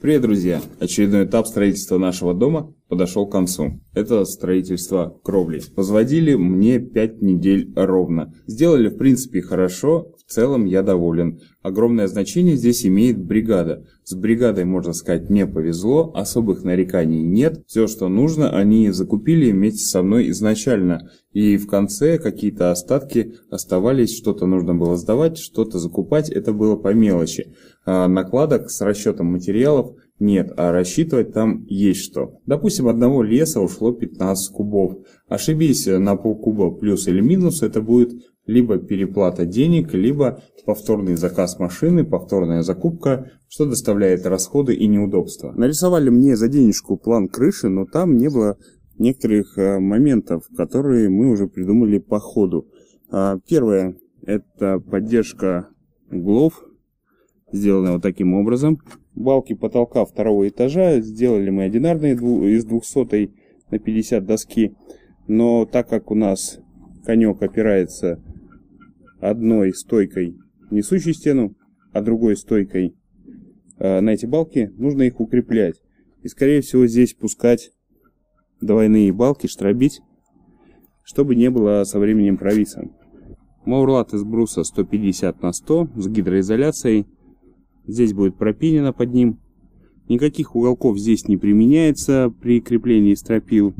Привет, друзья! Очередной этап строительства нашего дома подошел к концу. Это строительство кровли. Возводили мне 5 недель ровно. Сделали, в принципе, хорошо. В целом я доволен. Огромное значение здесь имеет бригада. С бригадой, можно сказать, не повезло. Особых нареканий нет. Все, что нужно, они закупили вместе со мной изначально. И в конце какие-то остатки оставались. Что-то нужно было сдавать, что-то закупать. Это было по мелочи. А накладок с расчетом материалов нет, а рассчитывать там есть что. Допустим, одного леса ушло 15 кубов. Ошибись на полкуба плюс или минус, это будет либо переплата денег, либо повторный заказ машины, повторная закупка, что доставляет расходы и неудобства. Нарисовали мне за денежку план крыши, но там не было некоторых э, моментов, которые мы уже придумали по ходу. А, первое – это поддержка углов, сделанная вот таким образом. Балки потолка второго этажа сделали мы одинарные из 200 на 50 доски. Но так как у нас конек опирается одной стойкой несущей стену, а другой стойкой э, на эти балки, нужно их укреплять. И скорее всего здесь пускать двойные балки, штробить, чтобы не было со временем провиса. Маурлат из бруса 150 на 100 с гидроизоляцией Здесь будет пропилено под ним. Никаких уголков здесь не применяется при креплении стропил.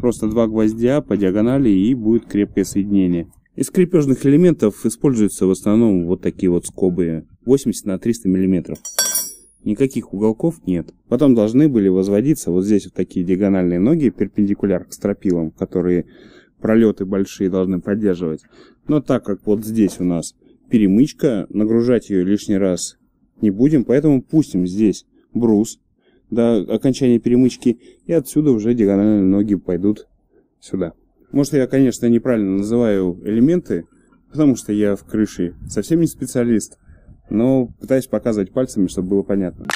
Просто два гвоздя по диагонали и будет крепкое соединение. Из крепежных элементов используются в основном вот такие вот скобы 80 на 300 мм. Никаких уголков нет. Потом должны были возводиться вот здесь вот такие диагональные ноги перпендикуляр к стропилам, которые пролеты большие должны поддерживать. Но так как вот здесь у нас перемычка, нагружать ее лишний раз не будем, поэтому пустим здесь брус до окончания перемычки, и отсюда уже диагональные ноги пойдут сюда. Может, я, конечно, неправильно называю элементы, потому что я в крыше совсем не специалист, но пытаюсь показывать пальцами, чтобы было понятно.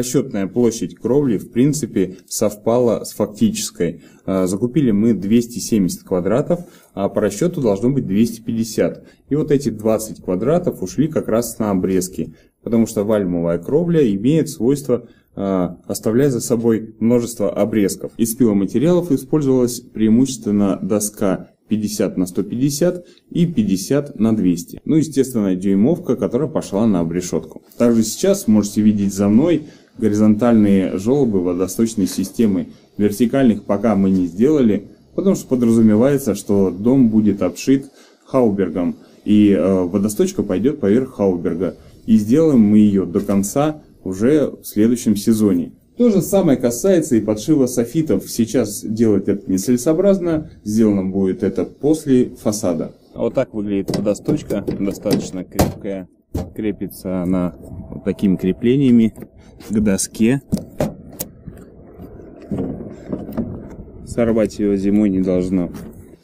Расчетная площадь кровли в принципе совпала с фактической. А, закупили мы 270 квадратов, а по расчету должно быть 250. И вот эти 20 квадратов ушли как раз на обрезки, потому что вальмовая кровля имеет свойство а, оставлять за собой множество обрезков. Из пиломатериалов использовалась преимущественно доска 50 на 150 и 50 на 200. Ну, естественно, дюймовка, которая пошла на обрешетку. Также сейчас можете видеть за мной горизонтальные желобы водосточной системы. Вертикальных пока мы не сделали, потому что подразумевается, что дом будет обшит хаубергом, и э, водосточка пойдет поверх хауберга. И сделаем мы ее до конца уже в следующем сезоне. То же самое касается и подшива софитов. Сейчас делать это нецелесообразно, сделано будет это после фасада. Вот так выглядит водосточка, достаточно крепкая. Крепится она вот такими креплениями к доске. Сорвать ее зимой не должно.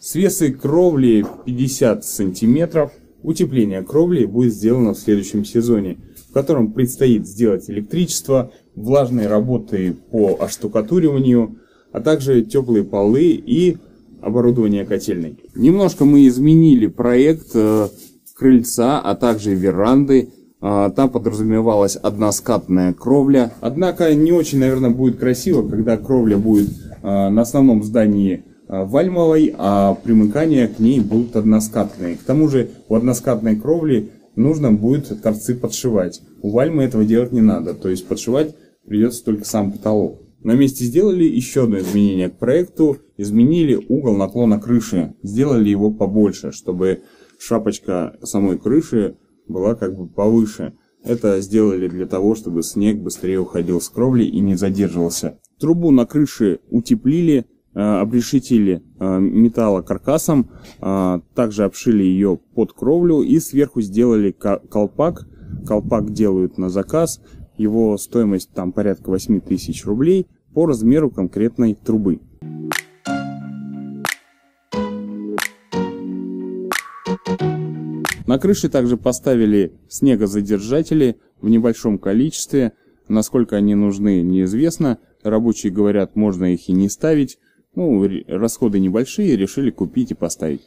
Свесы кровли 50 сантиметров. Утепление кровли будет сделано в следующем сезоне, в котором предстоит сделать электричество, влажные работы по оштукатуриванию, а также теплые полы и оборудование котельной. Немножко мы изменили проект э, крыльца, а также веранды. А, там подразумевалась односкатная кровля. Однако не очень, наверное, будет красиво, когда кровля будет а, на основном здании а, вальмовой, а примыкания к ней будут односкатные. К тому же у односкатной кровли нужно будет торцы подшивать. У вальмы этого делать не надо, то есть подшивать придется только сам потолок. На месте сделали еще одно изменение к проекту, изменили угол наклона крыши, сделали его побольше, чтобы шапочка самой крыши была как бы повыше. Это сделали для того, чтобы снег быстрее уходил с кровли и не задерживался. Трубу на крыше утеплили, э, обрешетили э, металлокаркасом, э, также обшили ее под кровлю и сверху сделали колпак, колпак делают на заказ. Его стоимость там порядка 8 тысяч рублей по размеру конкретной трубы. На крыше также поставили снегозадержатели в небольшом количестве. Насколько они нужны, неизвестно. Рабочие говорят, можно их и не ставить. Ну, расходы небольшие, решили купить и поставить.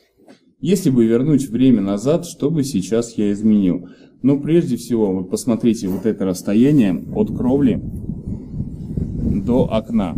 Если бы вернуть время назад, что бы сейчас я изменил? Ну, прежде всего, вот посмотрите вот это расстояние от кровли до окна.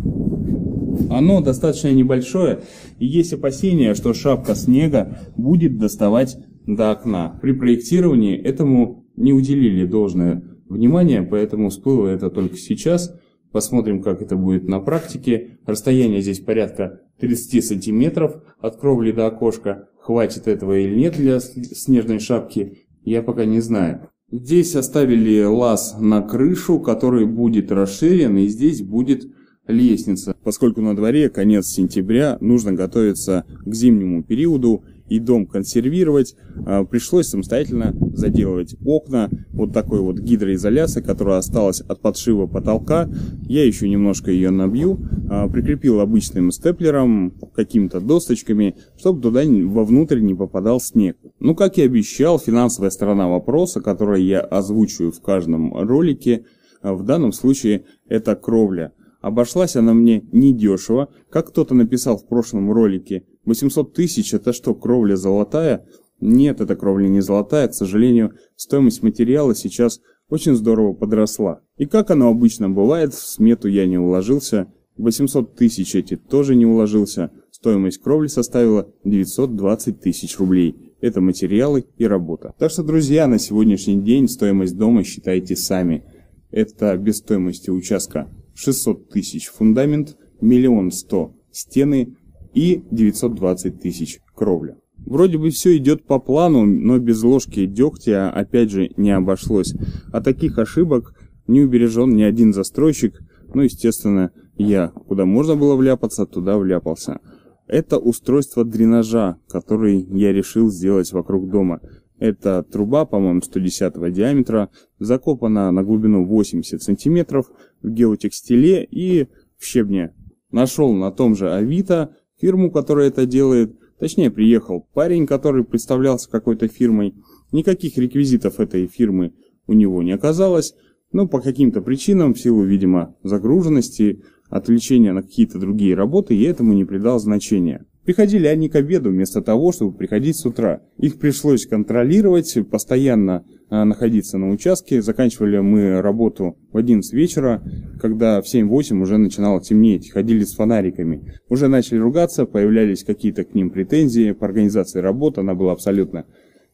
Оно достаточно небольшое, и есть опасения, что шапка снега будет доставать до окна. При проектировании этому не уделили должное внимание, поэтому всплыло это только сейчас. Посмотрим, как это будет на практике. Расстояние здесь порядка 30 сантиметров от кровли до окошка. Хватит этого или нет для снежной шапки, я пока не знаю. Здесь оставили лаз на крышу, который будет расширен, и здесь будет лестница. Поскольку на дворе конец сентября, нужно готовиться к зимнему периоду, и дом консервировать, а, пришлось самостоятельно заделывать окна. Вот такой вот гидроизоляция, которая осталась от подшива потолка. Я еще немножко ее набью, а, прикрепил обычным степлером, какими-то досточками, чтобы туда вовнутрь не попадал снег. Ну, как и обещал, финансовая сторона вопроса, которую я озвучиваю в каждом ролике, а, в данном случае это кровля. Обошлась она мне недешево, как кто-то написал в прошлом ролике, 800 тысяч это что, кровля золотая? Нет, эта кровля не золотая, к сожалению, стоимость материала сейчас очень здорово подросла. И как оно обычно бывает, в смету я не уложился, 800 тысяч эти тоже не уложился, стоимость кровли составила 920 тысяч рублей. Это материалы и работа. Так что, друзья, на сегодняшний день стоимость дома считайте сами. Это без стоимости участка 600 тысяч фундамент, миллион сто стены, и 920 тысяч кровля. Вроде бы все идет по плану, но без ложки дегтя опять же не обошлось. А таких ошибок не убережен ни один застройщик, ну естественно я. Куда можно было вляпаться, туда вляпался. Это устройство дренажа, который я решил сделать вокруг дома. Это труба, по-моему, 110 диаметра, закопана на глубину 80 сантиметров в геотекстиле и в щебне. Нашел на том же Авито фирму, которая это делает. Точнее, приехал парень, который представлялся какой-то фирмой. Никаких реквизитов этой фирмы у него не оказалось. Но по каким-то причинам, в силу, видимо, загруженности, отвлечения на какие-то другие работы, я этому не придал значения. Приходили они к обеду вместо того, чтобы приходить с утра. Их пришлось контролировать, постоянно а, находиться на участке. Заканчивали мы работу в 11 вечера, когда в 7-8 уже начинало темнеть. Ходили с фонариками. Уже начали ругаться, появлялись какие-то к ним претензии. По организации работы она была абсолютно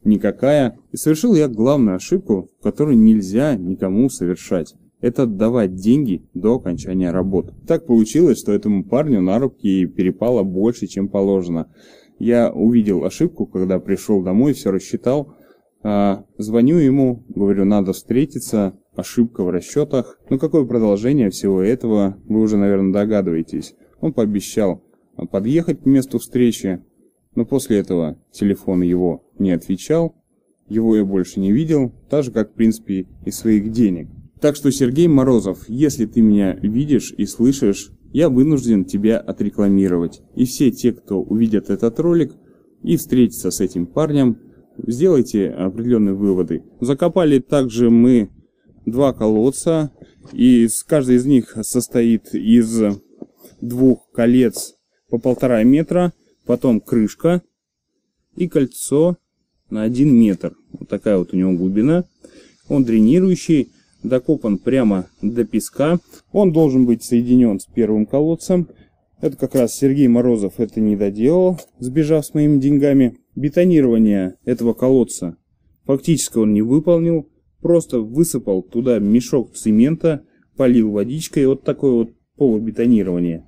никакая. И совершил я главную ошибку, которую нельзя никому совершать это отдавать деньги до окончания работы. Так получилось, что этому парню на руки перепало больше, чем положено. Я увидел ошибку, когда пришел домой, все рассчитал. А, звоню ему, говорю, надо встретиться, ошибка в расчетах. Ну какое продолжение всего этого, вы уже, наверное, догадываетесь. Он пообещал подъехать к месту встречи, но после этого телефон его не отвечал, его я больше не видел, так же, как, в принципе, и своих денег. Так что, Сергей Морозов, если ты меня видишь и слышишь, я вынужден тебя отрекламировать. И все те, кто увидят этот ролик и встретится с этим парнем, сделайте определенные выводы. Закопали также мы два колодца, и каждый из них состоит из двух колец по полтора метра, потом крышка и кольцо на один метр. Вот такая вот у него глубина. Он дренирующий, докопан прямо до песка. Он должен быть соединен с первым колодцем. Это как раз Сергей Морозов это не доделал, сбежав с моими деньгами. Бетонирование этого колодца фактически он не выполнил. Просто высыпал туда мешок цемента, полил водичкой. Вот такое вот полубетонирование.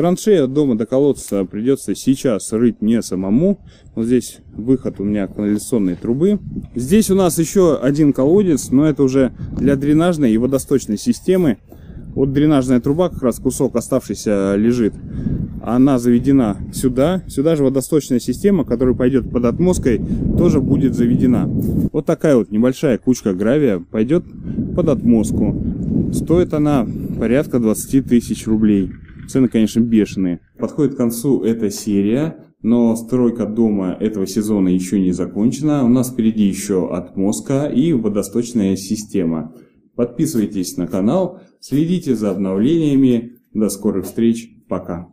Траншею от дома до колодца придется сейчас рыть не самому. Вот здесь выход у меня канализационной трубы. Здесь у нас еще один колодец, но это уже для дренажной и водосточной системы. Вот дренажная труба, как раз кусок оставшийся лежит. Она заведена сюда. Сюда же водосточная система, которая пойдет под отмозгой, тоже будет заведена. Вот такая вот небольшая кучка гравия пойдет под отмозгку. Стоит она порядка 20 тысяч рублей. Цены, конечно, бешеные. Подходит к концу эта серия, но стройка дома этого сезона еще не закончена. У нас впереди еще отмозга и водосточная система. Подписывайтесь на канал, следите за обновлениями. До скорых встреч. Пока.